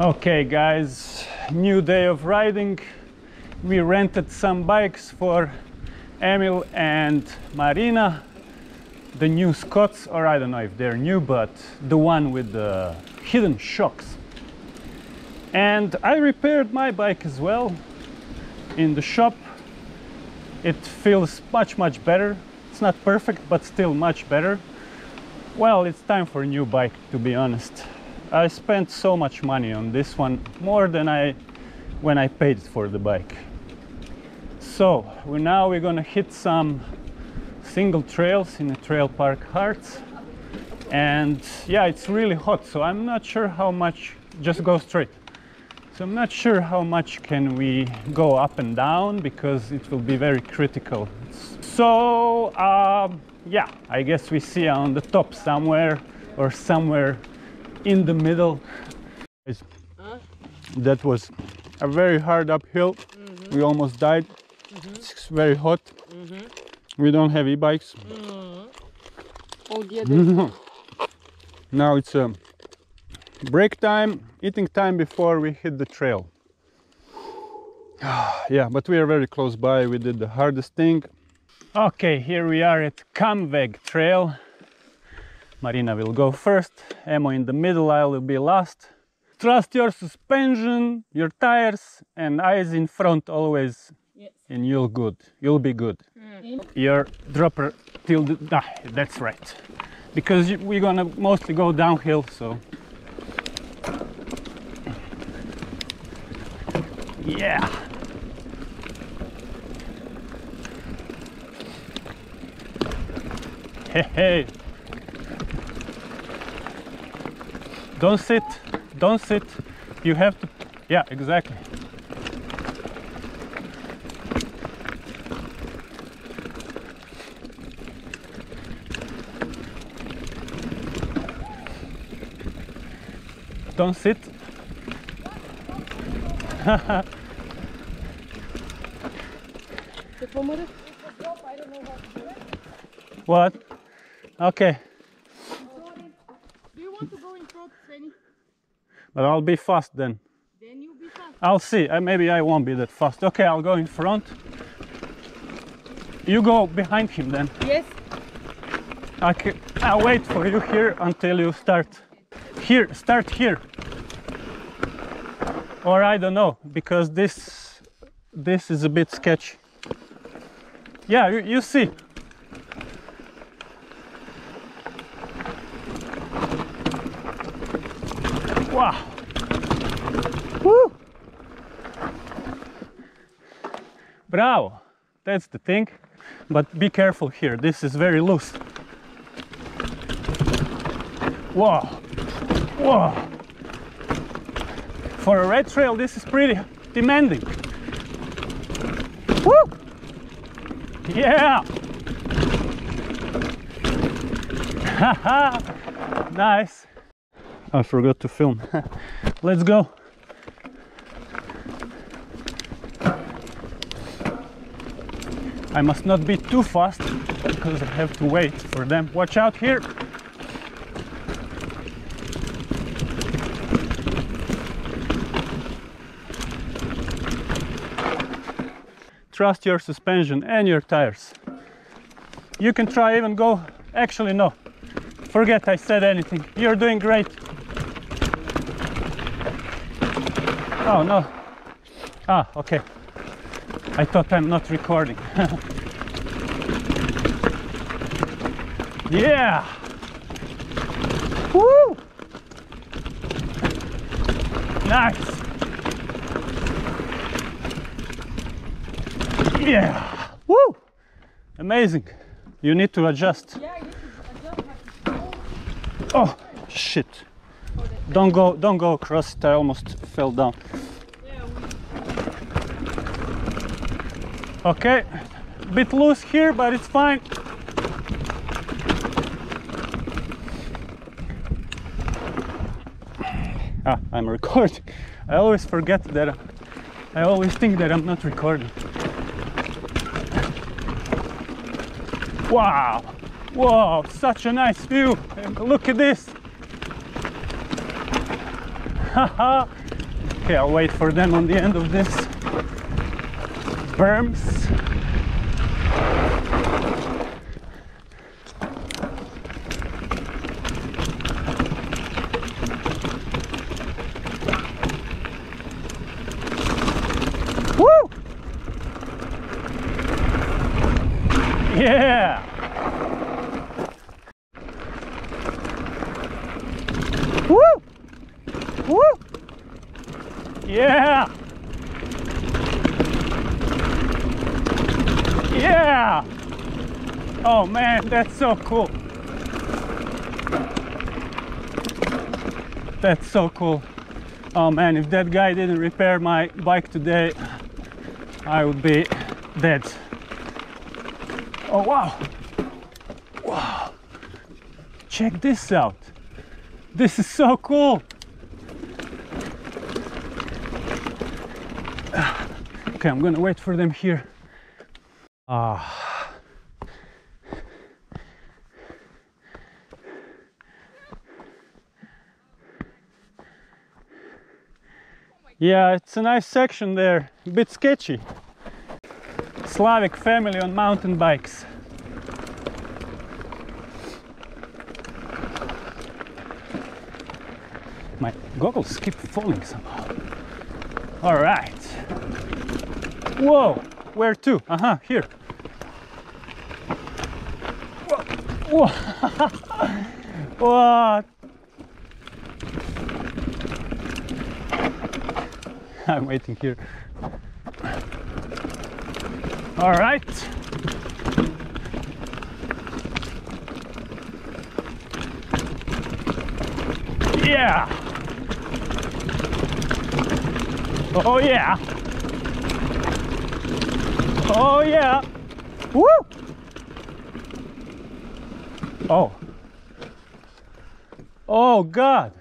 Okay guys, new day of riding. We rented some bikes for Emil and Marina. The new Scotts, or I don't know if they're new, but the one with the hidden shocks. And I repaired my bike as well in the shop. It feels much, much better. It's not perfect, but still much better. Well, it's time for a new bike, to be honest. I spent so much money on this one, more than I when I paid for the bike. So now we're gonna hit some single trails in the trail park Harz, and yeah, it's really hot. So I'm not sure how much. Just go straight. So I'm not sure how much can we go up and down because it will be very critical. So um, yeah, I guess we see on the top somewhere or somewhere in the middle. That was a very hard uphill. Mm-hmm. We almost died. Mm-hmm. It's very hot. Mm-hmm. We don't have e-bikes. Oh, the other. Now it's a break time, eating time before we hit the trail. yeah, but we are very close by. We did the hardest thing. Okay, here we are at Kammweg Trail. Marina will go first, Emo in the middle, I will be last. Trust your suspension, your tires, and eyes in front always, Yes. and you'll good. You'll be good. Your dropper till the, ah, that's right, because we're gonna mostly go downhill, so. Yeah. Hey, hey. Don't sit. Don't sit. You have to. Yeah, exactly. Don't sit. What? Okay, Do you want to go in front, Svenny? But I'll be fast then. Then you'll be fast. I'll see. Uh, maybe I won't be that fast. Okay, I'll go in front. You go behind him then. Yes. I I'll wait for you here until you start. Here, start here. Or I don't know, because this this is a bit sketchy. Yeah, you, you see. Wow. Woo. Bravo. That's the thing. But be careful here. This is very loose. Whoa. Whoa. For a red trail, this is pretty demanding. Woo! Yeah! Haha! nice. I forgot to film. Let's go. I must not be too fast because I have to wait for them. Watch out here. Trust your suspension and your tires. You can try even go. Actually, no. Forget I said anything. You're doing great. Oh no. Ah, okay. I thought I'm not recording. yeah. Woo! Nice. Yeah. Woo! Amazing. You need to adjust. Yeah, need to adjust Oh, shit. Don't go, don't go across it. I almost fell down. Yeah, we- Okay, a bit loose here, but it's fine. Ah, I'm recording. I always forget that. I always think that I'm not recording. Wow! Wow, such a nice view! Look at this! okay, I'll wait for them on the end of this. Berms. Woo! Yeah! Woo! Woo! Yeah! Yeah! Oh man, that's so cool. That's so cool. Oh man, if that guy didn't repair my bike today, I would be dead. Oh wow! Wow! Check this out. This is so cool. Okay, I'm gonna wait for them here. Ah. Yeah, it's a nice section there. A bit sketchy. Slavic family on mountain bikes. My goggles keep falling somehow. All right. Whoa, where to? Uh huh, here. Whoa. what? I'm waiting here. All right. Yeah. Oh yeah. Oh yeah. Woo! Oh. Oh God.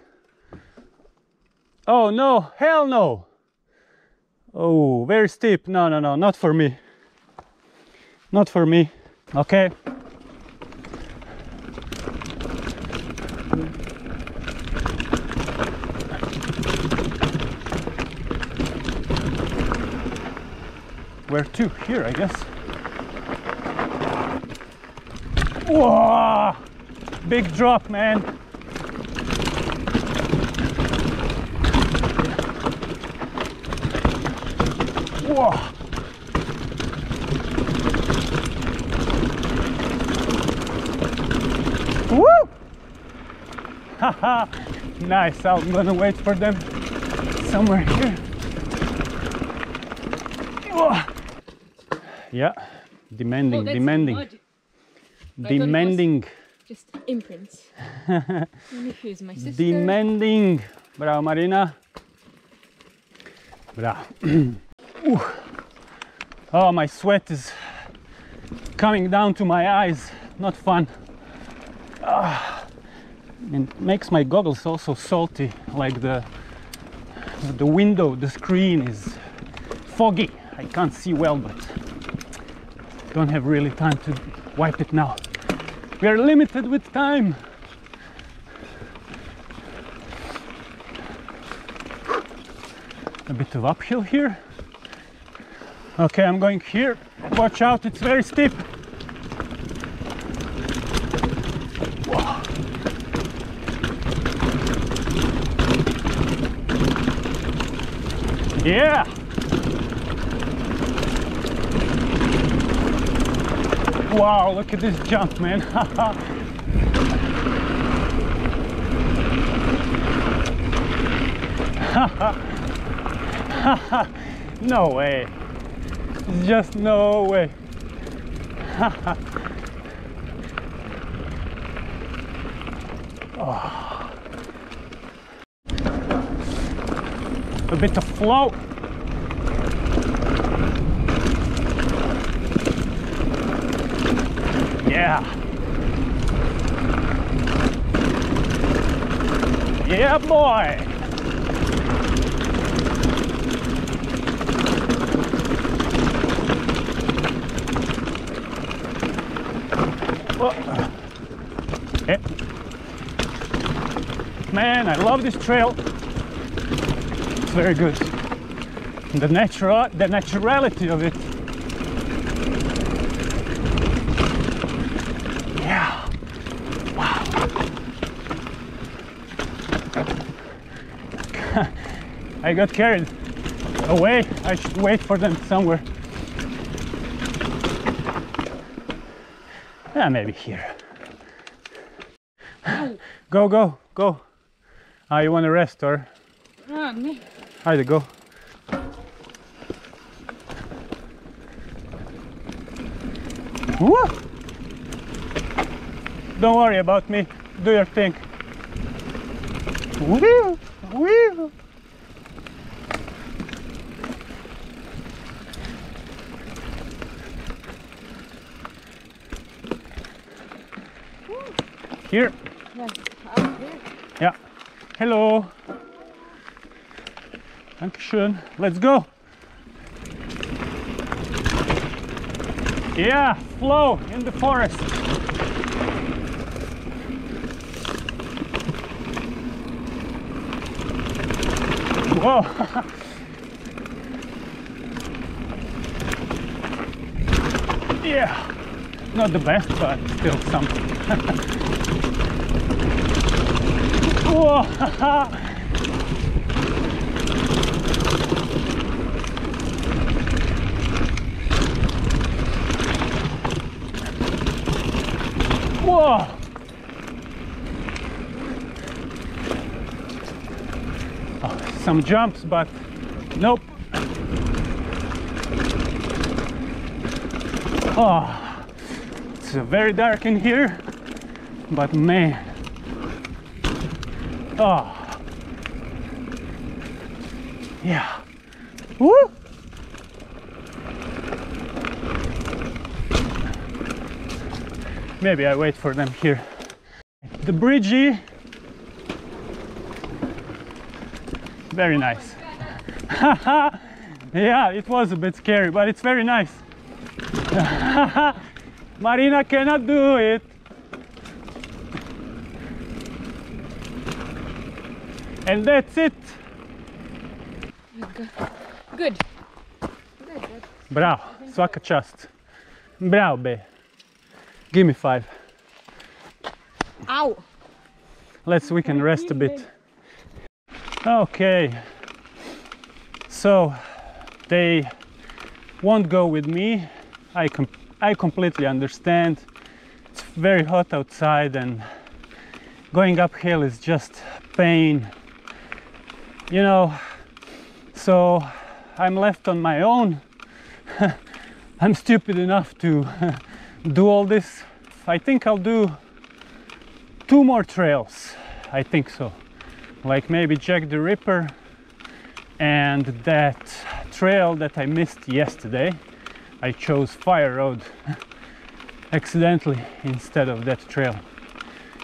Oh no, hell no. Oh, very steep. No, no, no, not for me. Not for me. Okay. Where to? Here, I guess. Whoa! Big drop, man. Whoa! Woo! Haha! nice. I'm gonna wait for them somewhere here. Whoa. Yeah, demanding, Oh, demanding, mud. I thought it was demanding, Just imprints. Here's my sister. demanding. Bravo, Marina. Bravo. Oh, my sweat is coming down to my eyes. Not fun. Ah. And makes my goggles also salty. Like the the window, the screen is foggy. I can't see well, but don't have really time to wipe it now. We are limited with time. A bit of uphill here. Okay, I'm going here. Watch out, it's very steep. Yeah. Wow, look at this jump, man. no way. Just no way. Oh. A bit of flow. Yeah. Yeah, boy. Man, I love this trail. It's very good. The natural, the naturality of it. Yeah. Wow. I got carried away. I should wait for them somewhere. Yeah, maybe here. Go, go, go. Ah, you want to rest or? Ah, nej. Haydi go. Woo! Don't worry about me. Do your thing. Woo! Woo! Here. Yes, out here. Ja. Hello. Dankeschön. Let's go. Yeah, flow in the forest. Whoa. yeah. Not the best, but still something. Whoa. Oh, some jumps, but nope. Oh, it's very dark in here, but man, oh, yeah, woo! Maybe I wait for them here. The bridgey. Very nice. yeah, it was a bit scary, but it's very nice. Marina cannot do it. And that's it. Good. Bravo, svaka čast. Bravo, be. Give me five. Ow! Let's we can rest a bit. Okay. So they won't go with me. I com- I completely understand. It's very hot outside and going uphill is just pain. You know, so I'm left on my own. I'm stupid enough to do all this. I think I'll do two more trails. I think so. Like maybe Jack the Ripper and that trail that I missed yesterday. I chose Fire Road accidentally instead of that trail.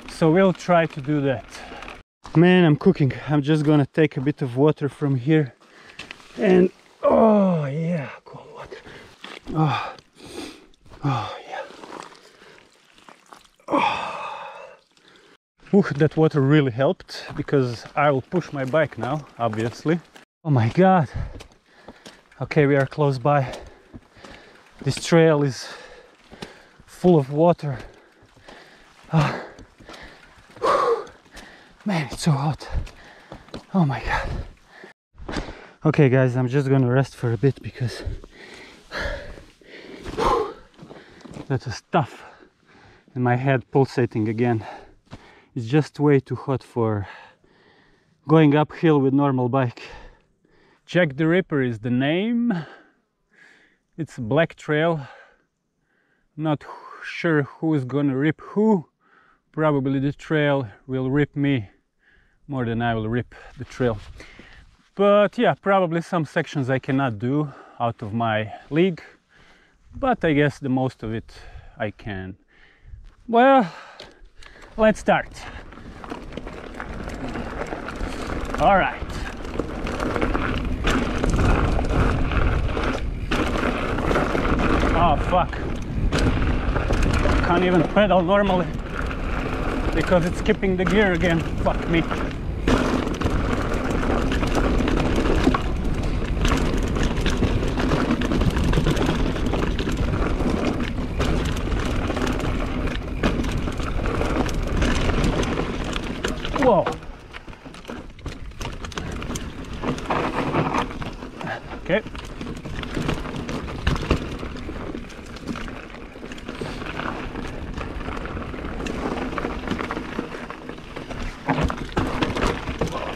So we'll try to do that. Man, I'm cooking. I'm just gonna take a bit of water from here and oh yeah, cold water. Oh, oh yeah. Ooh, that water really helped because I will push my bike now, obviously. Oh my god. Okay, we are close by. This trail is full of water. Ah. Man, it's so hot. Oh my god. Okay, guys, I'm just gonna rest for a bit because that was tough and my head pulsating again. It's just way too hot for going uphill with normal bike. Jack the Ripper is the name. It's black trail. Not sure who is gonna rip who. Probably the trail will rip me more than I will rip the trail. But yeah, probably some sections I cannot do out of my league. But I guess the most of it I can. Well, let's start. All right. Oh fuck. Can't even pedal normally because it's skipping the gear again. Fuck me. Okay.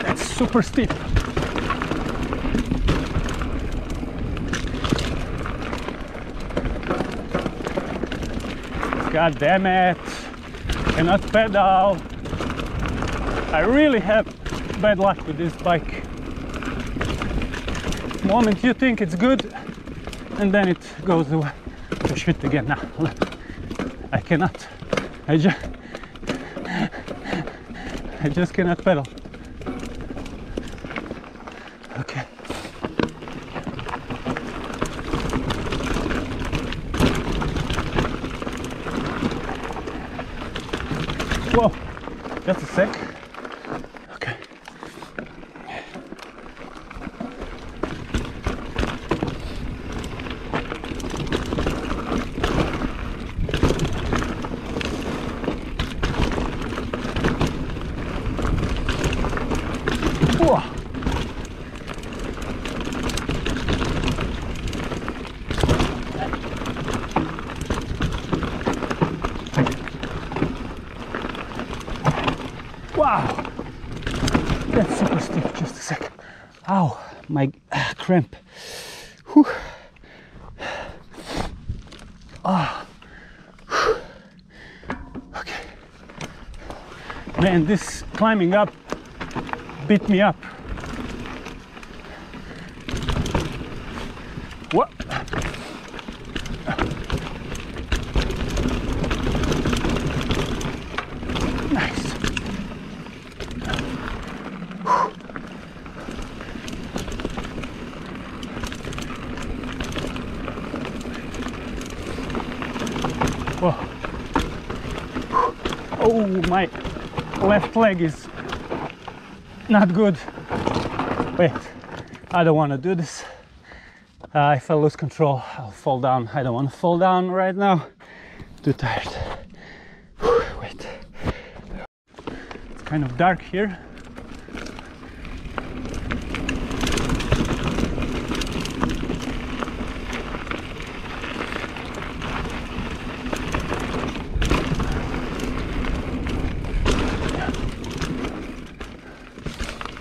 That's super steep. God damn it. Cannot pedal. I really have bad luck with this bike. Moment you think it's good, and then it goes away to shit again. Now, I cannot. I just, I just cannot pedal. Okay. Whoa, just a sec. Okay. Whoa. Wow. That's super steep. Just a sec. Ow, my ah, cramp. Whew. Ah. Whew. Okay. Man, this climbing up beat me up. What? Nice. Whoa. Oh, my left leg is not good. Wait, I don't want to do this. Uh, if I lose control, I'll fall down. I don't want to fall down right now. Too tired. Whew, Wait. It's kind of dark here.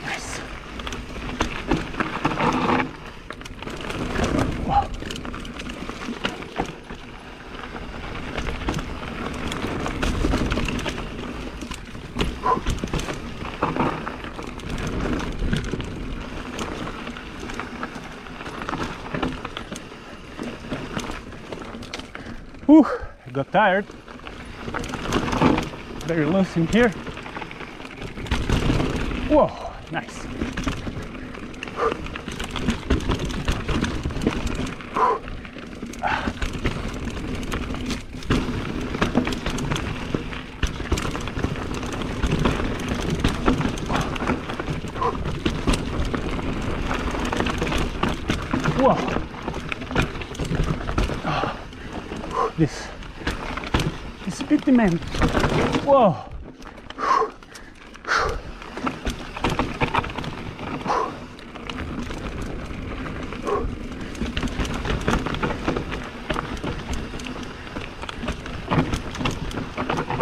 Nice. Wow. Whew, I got tired. Very loose in here. Whoa, nice. Whoa. This, this pity man. Whoa.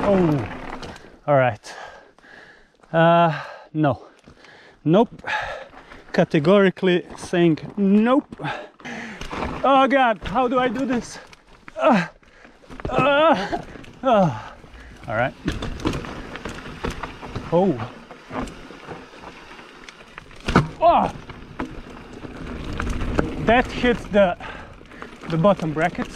Oh, all right. Uh, no, nope. Categorically saying nope. Oh God, how do I do this? Uh, uh, uh. All right. Oh. Oh. That hits the the bottom bracket.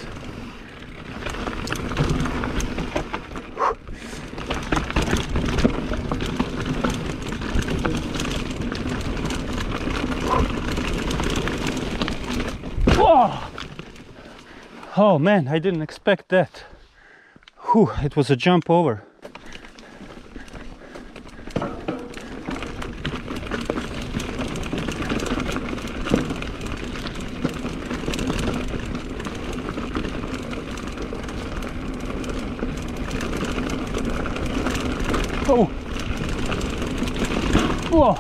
Oh. oh man, I didn't expect that. Whew, it was a jump over. Oh. Whoa.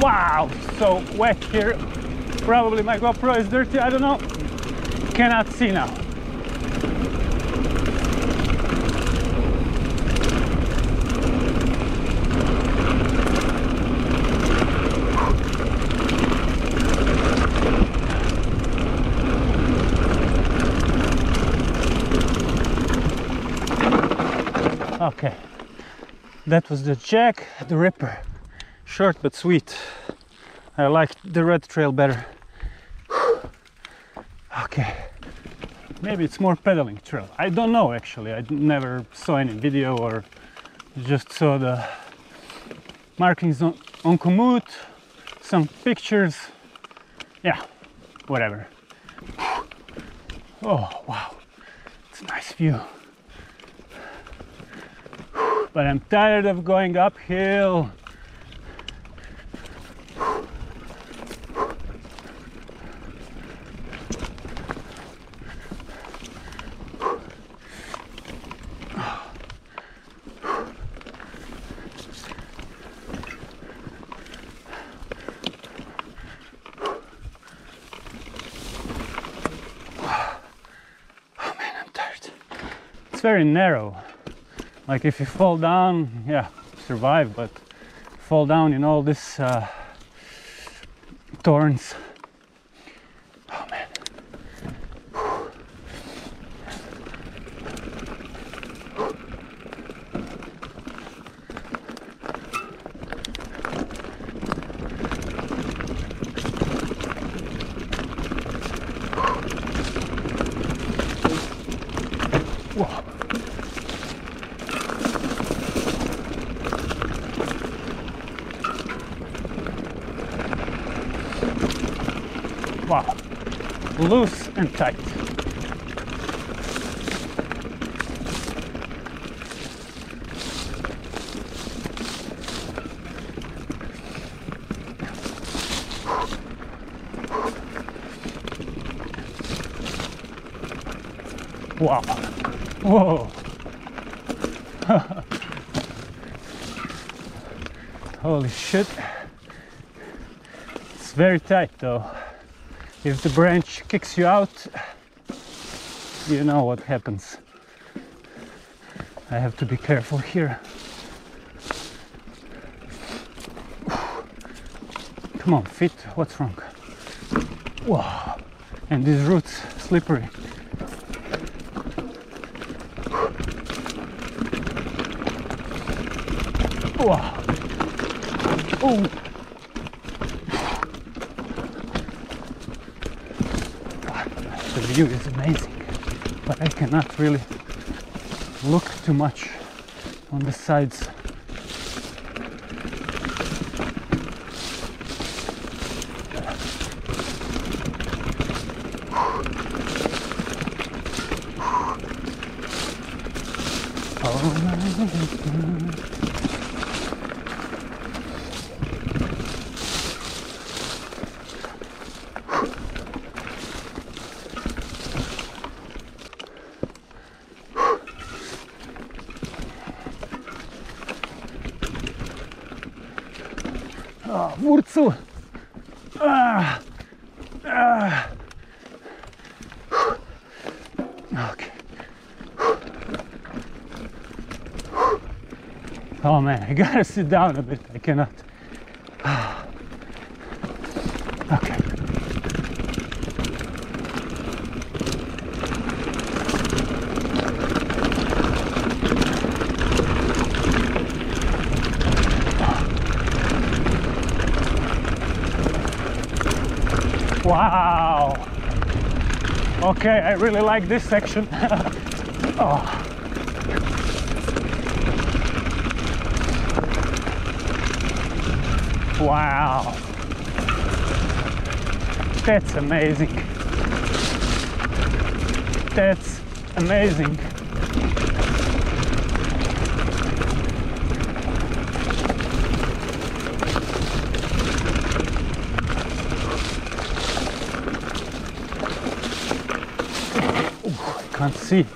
Wow, so wet here. Probably my GoPro is dirty, I don't know. Cannot see now. Okay, that was the Jack the Ripper. Short but sweet. I like the red trail better. Okay, maybe it's more pedaling trail. I don't know actually. I never saw any video or just saw the markings on, on Komoot, some pictures. Yeah, whatever. Oh wow, it's a nice view but I'm tired of going uphill. Very narrow. Like if you fall down yeah survive but fall down in all this uh, Wow, loose and tight. Wow. Whoa. Holy shit. It's very tight though if the branch kicks you out you know what happens I have to be careful here come on feet what's wrong Whoa. and these roots slippery Whoa. Oh. The view is amazing but I cannot really look too much on the sides Ah. Ah. Okay. Oh man, I gotta sit down a bit. I cannot. Okay. Wow. Okay, I really like this section. oh. Wow. That's amazing. That's amazing. and see.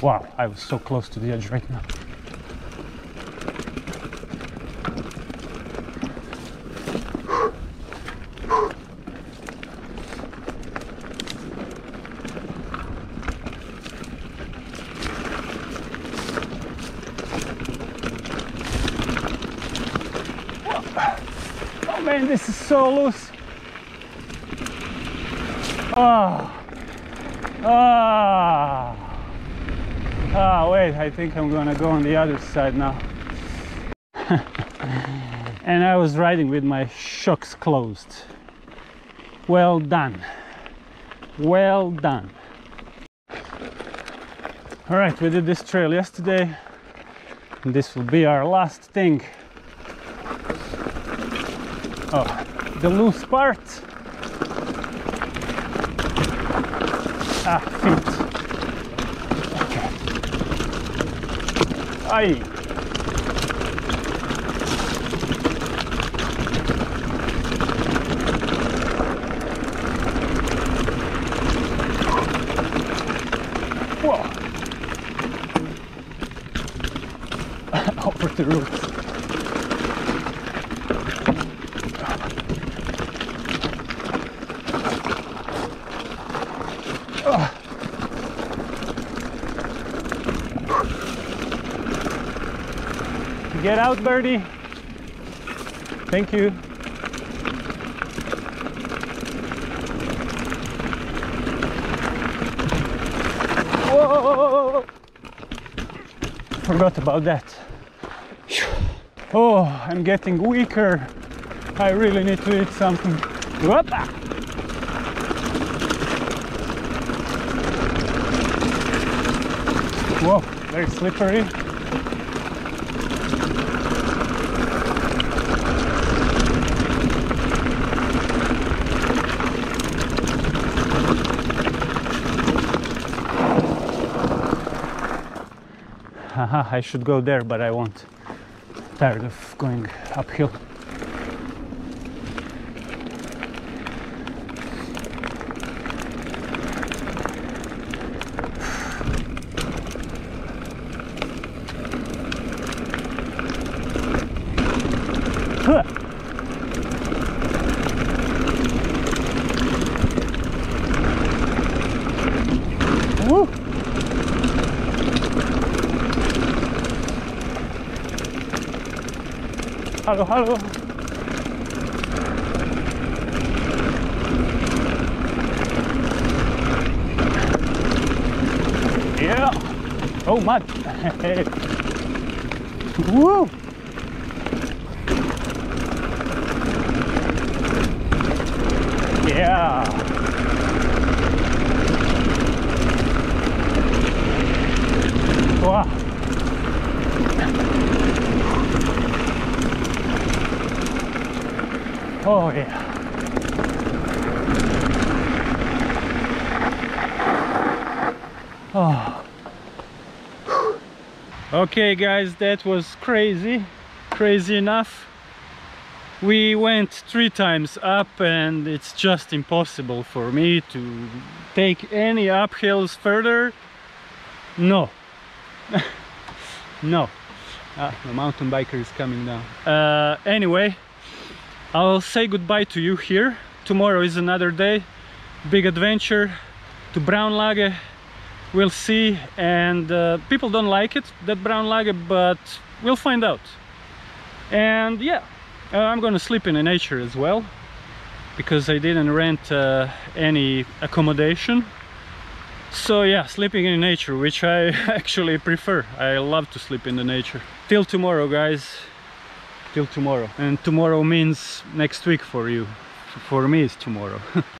Wow, I was so close to the edge right now. Oh man, this is so loose. Ah. Oh. Ah. Oh. Wait, I think I'm gonna go on the other side now. and I was riding with my shocks closed. Well done. Well done. All right, we did this trail yesterday. And this will be our last thing. Oh, the loose part. Ah, feet. Aye. Whoa. Over the roof. Get out, birdie. Thank you. Whoa! Forgot about that. Oh, I'm getting weaker. I really need to eat something. Whoopa! Whoa, very slippery. I should go there, but I won't. Tired of going uphill. Huh. Woo. Hallo, hallo. Yeah. Oh, mud. Woo. Yeah. Wow. Oh yeah. Oh. Okay guys, that was crazy. Crazy enough. We went three times up and it's just impossible for me to take any uphills further. No. no. Ah, the mountain biker is coming down. Uh, anyway, I'll say goodbye to you here. Tomorrow is another day. Big adventure to Braunlage. We'll see. And uh, people don't like it, that Braunlage, but we'll find out. And yeah, uh, I'm gonna sleep in the nature as well because I didn't rent uh, any accommodation. So yeah, sleeping in nature, which I actually prefer. I love to sleep in the nature. Till tomorrow, guys till tomorrow and tomorrow means next week for you for me it's tomorrow